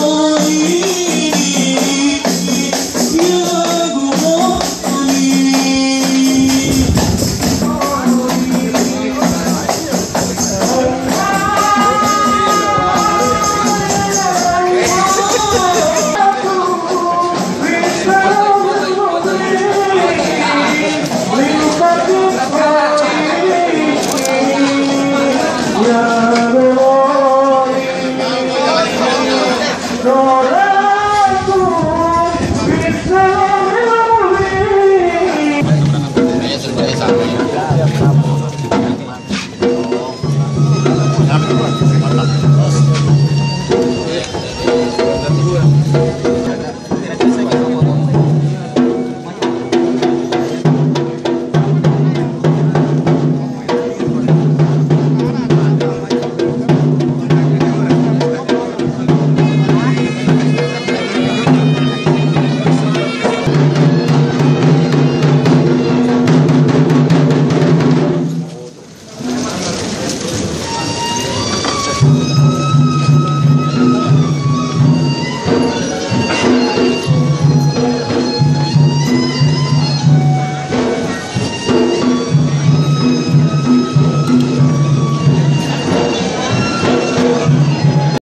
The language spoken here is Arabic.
only الحمد لله